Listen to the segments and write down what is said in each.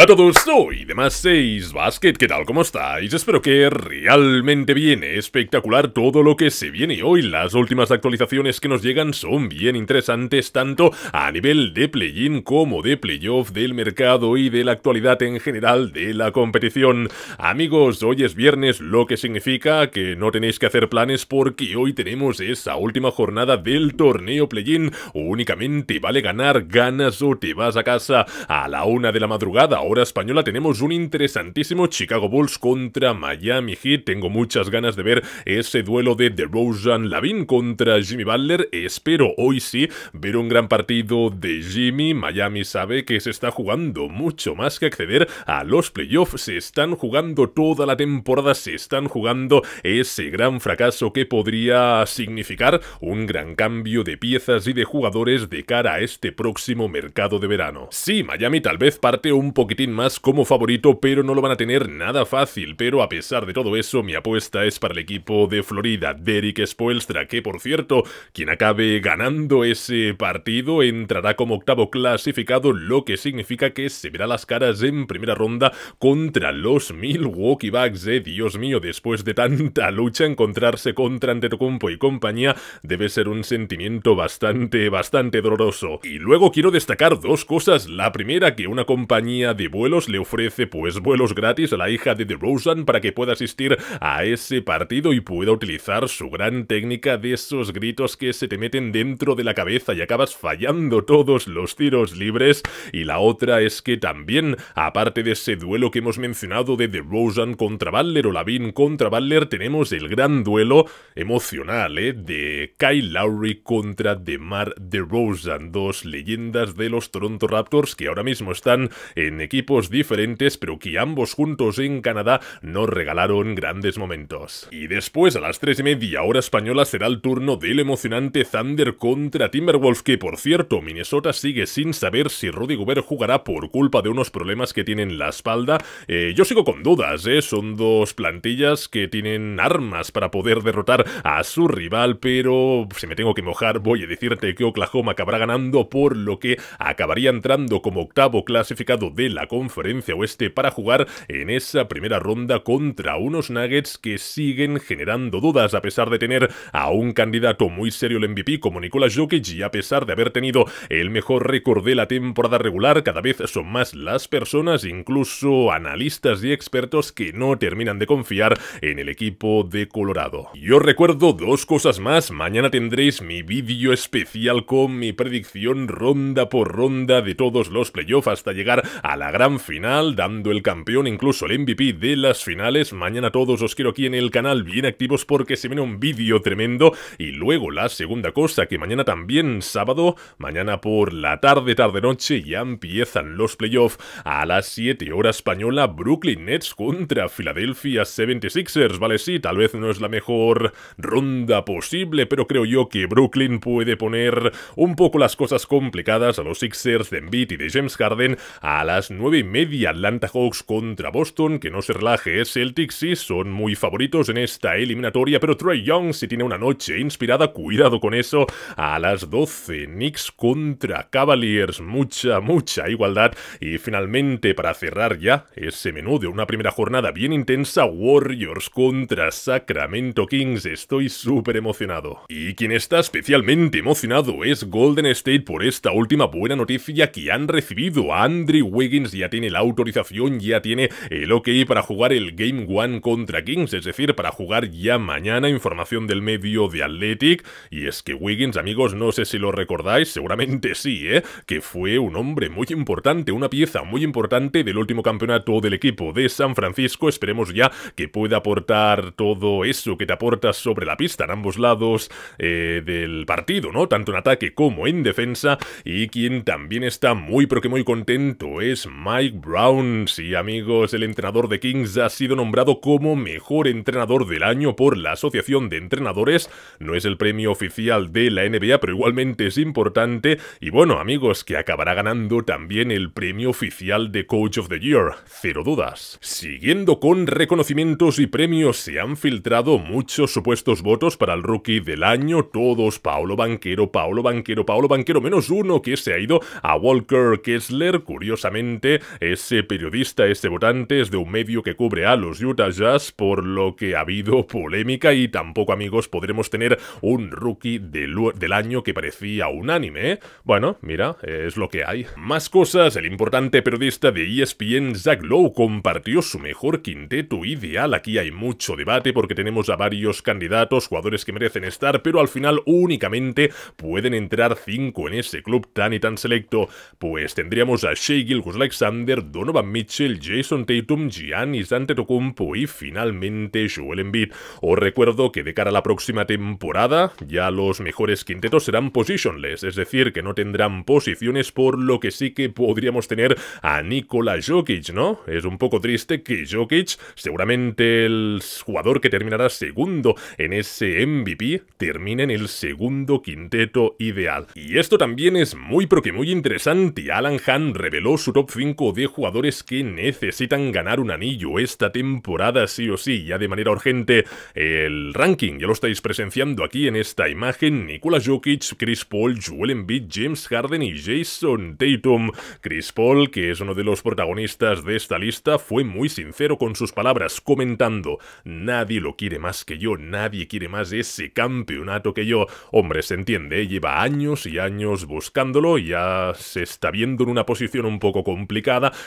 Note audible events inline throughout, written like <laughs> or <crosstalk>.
Hola a todos, soy Demás 6 Basket, ¿qué tal? ¿Cómo estáis? Espero que realmente bien, espectacular todo lo que se viene hoy. Las últimas actualizaciones que nos llegan son bien interesantes tanto a nivel de play-in como de playoff del mercado y de la actualidad en general de la competición. Amigos, hoy es viernes, lo que significa que no tenéis que hacer planes porque hoy tenemos esa última jornada del torneo play-in. Únicamente vale ganar, ganas o te vas a casa a la una de la madrugada hora española tenemos un interesantísimo Chicago Bulls contra Miami Heat. Tengo muchas ganas de ver ese duelo de DeRozan Lavin contra Jimmy Butler. Espero hoy sí ver un gran partido de Jimmy. Miami sabe que se está jugando mucho más que acceder a los playoffs. Se están jugando toda la temporada, se están jugando ese gran fracaso que podría significar un gran cambio de piezas y de jugadores de cara a este próximo mercado de verano. Sí, Miami tal vez parte un poquito más como favorito, pero no lo van a tener nada fácil. Pero a pesar de todo eso, mi apuesta es para el equipo de Florida, Derek Spoelstra, que por cierto, quien acabe ganando ese partido entrará como octavo clasificado, lo que significa que se verá las caras en primera ronda contra los Milwaukee Bucks. Eh, Dios mío, después de tanta lucha, encontrarse contra Antetokounmpo y compañía debe ser un sentimiento bastante, bastante doloroso. Y luego quiero destacar dos cosas. La primera, que una compañía de vuelos le ofrece pues vuelos gratis a la hija de DeRozan para que pueda asistir a ese partido y pueda utilizar su gran técnica de esos gritos que se te meten dentro de la cabeza y acabas fallando todos los tiros libres. Y la otra es que también, aparte de ese duelo que hemos mencionado de DeRozan contra Butler o Lavin contra Butler, tenemos el gran duelo emocional ¿eh? de Kyle Lowry contra DeMar DeRozan, dos leyendas de los Toronto Raptors que ahora mismo están en equipos diferentes, pero que ambos juntos en Canadá nos regalaron grandes momentos. Y después, a las 3 y media hora española, será el turno del emocionante Thunder contra Timberwolves, que por cierto, Minnesota sigue sin saber si Rudy Gobert jugará por culpa de unos problemas que tienen en la espalda. Eh, yo sigo con dudas, ¿eh? Son dos plantillas que tienen armas para poder derrotar a su rival, pero si me tengo que mojar, voy a decirte que Oklahoma acabará ganando, por lo que acabaría entrando como octavo clasificado de la conferencia oeste para jugar en esa primera ronda contra unos Nuggets que siguen generando dudas a pesar de tener a un candidato muy serio el MVP como Nikola Jokic y a pesar de haber tenido el mejor récord de la temporada regular, cada vez son más las personas, incluso analistas y expertos que no terminan de confiar en el equipo de Colorado. Y os recuerdo dos cosas más, mañana tendréis mi vídeo especial con mi predicción ronda por ronda de todos los playoffs hasta llegar a la gran final, dando el campeón, incluso el MVP de las finales. Mañana todos os quiero aquí en el canal bien activos porque se viene un vídeo tremendo. Y luego la segunda cosa, que mañana también, sábado, mañana por la tarde, tarde-noche, ya empiezan los playoffs a las 7 horas española, Brooklyn Nets contra Philadelphia 76ers. Vale, sí, tal vez no es la mejor ronda posible, pero creo yo que Brooklyn puede poner un poco las cosas complicadas a los Sixers de Embiid y de James Harden a las 9 y media Atlanta Hawks contra Boston, que no se relaje, Celtics sí son muy favoritos en esta eliminatoria, pero Trey Young si tiene una noche inspirada, cuidado con eso, a las 12 Knicks contra Cavaliers, mucha, mucha igualdad, y finalmente para cerrar ya ese menú de una primera jornada bien intensa, Warriors contra Sacramento Kings, estoy súper emocionado. Y quien está especialmente emocionado es Golden State por esta última buena noticia que han recibido a Andrew Wiggins ya tiene la autorización, ya tiene el ok para jugar el Game One contra Kings, es decir, para jugar ya mañana, información del medio de Athletic, y es que Wiggins, amigos, no sé si lo recordáis, seguramente sí, ¿eh? Que fue un hombre muy importante, una pieza muy importante del último campeonato del equipo de San Francisco, esperemos ya que pueda aportar todo eso que te aporta sobre la pista en ambos lados eh, del partido, ¿no? Tanto en ataque como en defensa, y quien también está muy pero que muy contento es Mike Brown. Sí, amigos, el entrenador de Kings ha sido nombrado como mejor entrenador del año por la Asociación de Entrenadores. No es el premio oficial de la NBA, pero igualmente es importante. Y bueno, amigos, que acabará ganando también el premio oficial de Coach of the Year. Cero dudas. Siguiendo con reconocimientos y premios, se han filtrado muchos supuestos votos para el rookie del año. Todos Paolo Banquero, Paolo Banquero, Paolo Banquero, menos uno que se ha ido a Walker Kessler. Curiosamente, Ese periodista, ese votante es de un medio que cubre a los Utah Jazz, por lo que ha habido polémica y tampoco, amigos, podremos tener un rookie del, del año que parecía unánime, ¿eh? Bueno, mira, es lo que hay. Más cosas, el importante periodista de ESPN, Zach Lowe, compartió su mejor quinteto ideal. Aquí hay mucho debate porque tenemos a varios candidatos, jugadores que merecen estar, pero al final únicamente pueden entrar 5 en ese club tan y tan selecto. Pues tendríamos a Shea Gilgus Alexander, Donovan Mitchell, Jason Tatum, Giannis Antetokounmpo y finalmente Joel Embiid. Os recuerdo que de cara a la próxima temporada ya los mejores quintetos serán positionless, es decir, que no tendrán posiciones por lo que sí que podríamos tener a Nikola Jokic, ¿no? Es un poco triste que Jokic, seguramente el jugador que terminará segundo en ese MVP, termine en el segundo quinteto ideal. Y esto también es muy pero que muy interesante. Alan Han reveló su top 5 de jugadores que necesitan ganar un anillo esta temporada sí o sí, ya de manera urgente. El ranking ya lo estáis presenciando aquí en esta imagen. Nikola Jokic, Chris Paul, Joel Embiid, James Harden y Jason Tatum. Chris Paul, que es uno de los protagonistas de esta lista, fue muy sincero con sus palabras, comentando, nadie lo quiere más que yo, nadie quiere más ese campeonato que yo. Hombre, se entiende, lleva años y años buscándolo, ya se está viendo en una posición un poco complicada,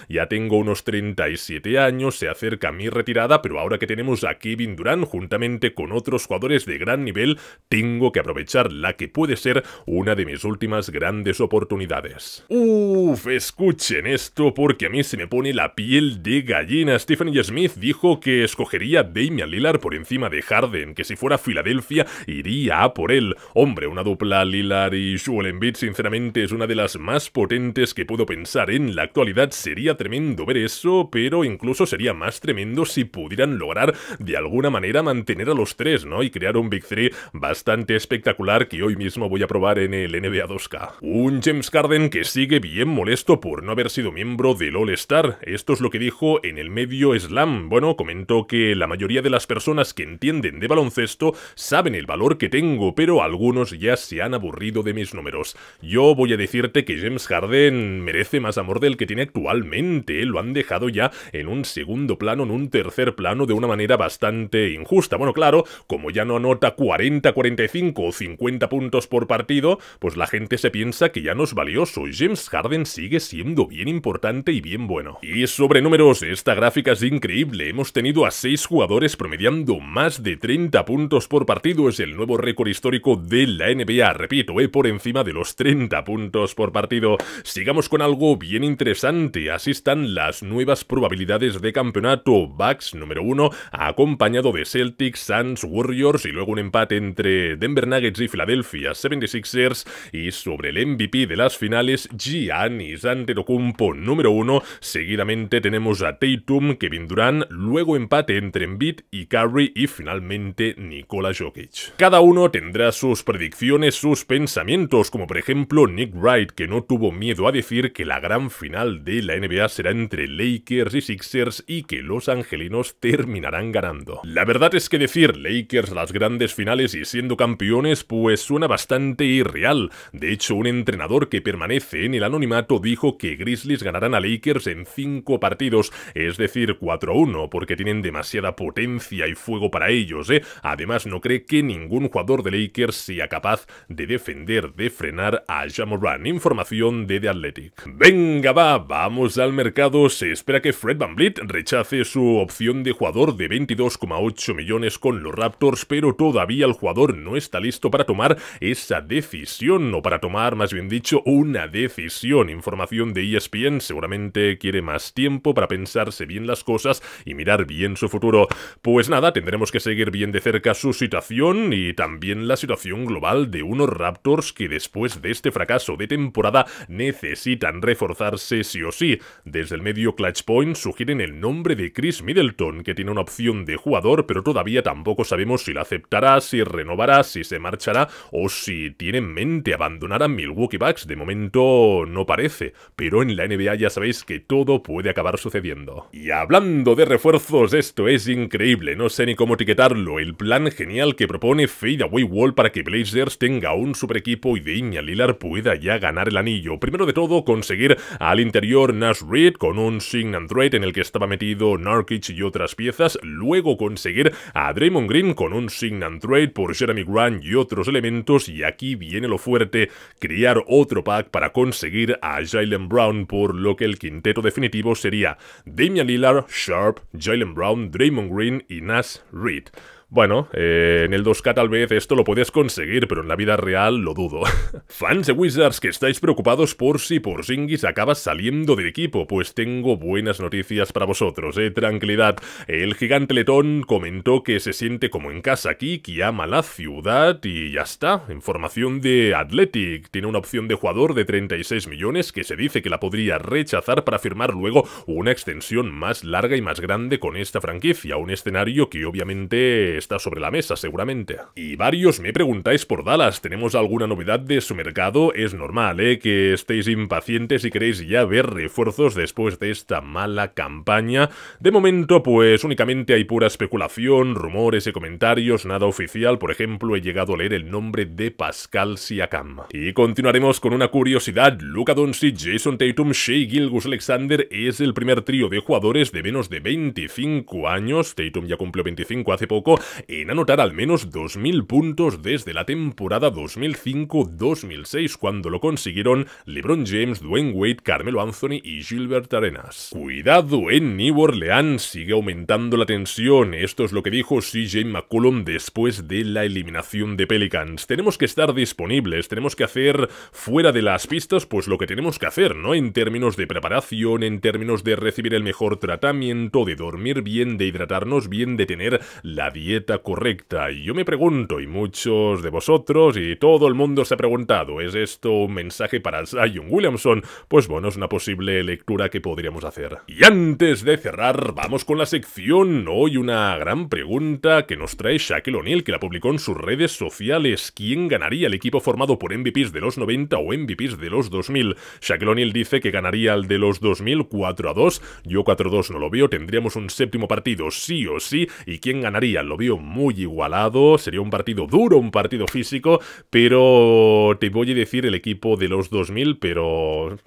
ya tengo unos 37 años, se acerca mi retirada, pero ahora que tenemos a Kevin Durant juntamente con otros jugadores de gran nivel, tengo que aprovechar la que puede ser una de mis últimas grandes oportunidades. Uff, escuchen esto porque a mí se me pone la piel de gallina. Stephanie Smith dijo que escogería Damian Lillard por encima de Harden, que si fuera Filadelfia iría a por él. Hombre, una dupla Lillard y Joel Embiid sinceramente es una de las más potentes que puedo pensar en la actualidad. Sería tremendo ver eso, pero incluso sería más tremendo si pudieran lograr de alguna manera mantener a los tres, ¿no? Y crear un Big Three bastante espectacular que hoy mismo voy a probar en el NBA 2K. Un James Harden que sigue bien molesto por no haber sido miembro del All-Star. Esto es lo que dijo en el medio Slam. Bueno, comentó que la mayoría de las personas que entienden de baloncesto saben el valor que tengo, pero algunos ya se han aburrido de mis números. Yo voy a decirte que James Harden merece más amor del que tiene actualmente. Lo han dejado ya en un segundo plano, en un tercer plano, de una manera bastante injusta. Bueno, claro, como ya no anota 40, 45 o 50 puntos por partido, pues la gente se piensa que ya no es valioso. James Harden sigue siendo bien importante y bien bueno. Y sobre números, esta gráfica es increíble. Hemos tenido a 6 jugadores promediando más de 30 puntos por partido. Es el nuevo récord histórico de la NBA. Repito, eh, por encima de los 30 puntos por partido. Sigamos con algo bien interesante. Así están las nuevas probabilidades de campeonato. Bucks número 1, acompañado de Celtics, Suns, Warriors y luego un empate entre Denver Nuggets y Philadelphia 76ers. Y sobre el MVP de las finales, Giannis Antetokounmpo número 1. Seguidamente tenemos a Tatum, Kevin Durant, luego empate entre Embiid y Curry y finalmente Nikola Jokic. Cada uno tendrá sus predicciones, sus pensamientos, como por ejemplo Nick Wright, que no tuvo miedo a decir que la gran final de la NBA será entre Lakers y Sixers y que los angelinos terminarán ganando. La verdad es que decir Lakers las grandes finales y siendo campeones pues suena bastante irreal. De hecho, un entrenador que permanece en el anonimato dijo que Grizzlies ganarán a Lakers en 5 partidos, es decir, 4-1, porque tienen demasiada potencia y fuego para ellos, ¿eh? Además, no cree que ningún jugador de Lakers sea capaz de defender, de frenar a Jamoran. Información de The Athletic. Venga, va, vamos al mercado. Se espera que Fred Van Vliet rechace su opción de jugador de 22,8 millones con los Raptors, pero todavía el jugador no está listo para tomar esa decisión, o para tomar, más bien dicho, una decisión. Información de ESPN seguramente quiere más tiempo para pensarse bien las cosas y mirar bien su futuro. Pues nada, tendremos que seguir bien de cerca su situación y también la situación global de unos Raptors que después de este fracaso de temporada necesitan reforzarse sí o sí. Desde el medio Clutch Point sugieren el nombre de Chris Middleton, que tiene una opción de jugador, pero todavía tampoco sabemos si la aceptará, si renovará, si se marchará o si tiene en mente abandonar a Milwaukee Bucks. De momento no parece, pero en la NBA ya sabéis que todo puede acabar sucediendo. Y hablando de refuerzos, esto es increíble, no sé ni cómo etiquetarlo, el plan genial que propone Fade Away Wall para que Blazers tenga un super equipo y Damian Lillard pueda ya ganar el anillo. Primero de todo, conseguir al interior Nash Reed con un Sign and Trade en el que estaba metido Narkic y otras piezas, luego conseguir a Draymond Green con un Sign and Trade por Jeremy Grant y otros elementos y aquí viene lo fuerte, crear otro pack para conseguir a Jalen Brown por lo que el quinteto definitivo sería Damian Lillard, Sharp, Jalen Brown, Draymond Green y Nash Reed. Bueno, eh, en el 2K tal vez esto lo puedes conseguir, pero en la vida real lo dudo. <laughs> Fans de Wizards que estáis preocupados por si Porzingis acaba saliendo del equipo, pues tengo buenas noticias para vosotros, eh, tranquilidad. El gigante letón comentó que se siente como en casa aquí, que ama la ciudad y ya está. Información de Athletic, tiene una opción de jugador de 36 millones que se dice que la podría rechazar para firmar luego una extensión más larga y más grande con esta franquicia, un escenario que obviamente está sobre la mesa seguramente. Y varios me preguntáis por Dallas, ¿tenemos alguna novedad de su mercado? Es normal, ¿eh? Que estéis impacientes y queréis ya ver refuerzos después de esta mala campaña. De momento, pues únicamente hay pura especulación, rumores y comentarios, nada oficial. Por ejemplo, he llegado a leer el nombre de Pascal Siakam. Y continuaremos con una curiosidad. Luka Doncic, Jason Tatum, Shea Gilgus Alexander es el primer trío de jugadores de menos de 25 años. Tatum ya cumplió 25 hace poco en anotar al menos 2.000 puntos desde la temporada 2005-2006 cuando lo consiguieron LeBron James, Dwayne Wade, Carmelo Anthony y Gilbert Arenas. Cuidado en New Orleans, sigue aumentando la tensión, esto es lo que dijo CJ McCollum después de la eliminación de Pelicans. Tenemos que estar disponibles, tenemos que hacer fuera de las pistas pues lo que tenemos que hacer, ¿no? En términos de preparación, en términos de recibir el mejor tratamiento, de dormir bien, de hidratarnos bien, de tener la dieta correcta. Y yo me pregunto, y muchos de vosotros y todo el mundo se ha preguntado, ¿es esto un mensaje para Zion Williamson? Pues bueno, es una posible lectura que podríamos hacer. Y antes de cerrar, vamos con la sección. Hoy una gran pregunta que nos trae Shaquille O'Neal, que la publicó en sus redes sociales. ¿Quién ganaría el equipo formado por MVPs de los 90 o MVPs de los 2000? Shaquille O'Neal dice que ganaría el de los 2000 4 a 2. Yo 4 a 2 no lo veo, tendríamos un séptimo partido sí o sí. ¿Y quién ganaría? Lo veo muy igualado, sería un partido duro, un partido físico, pero te voy a decir el equipo de los 2000, pero...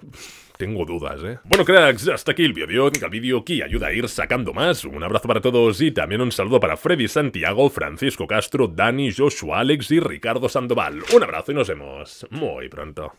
Tengo dudas, ¿eh? Bueno, cracks, hasta aquí el vídeo. El vídeo que ayuda a ir sacando más. Un abrazo para todos y también un saludo para Freddy Santiago, Francisco Castro, Dani, Joshua, Alex y Ricardo Sandoval. Un abrazo y nos vemos muy pronto.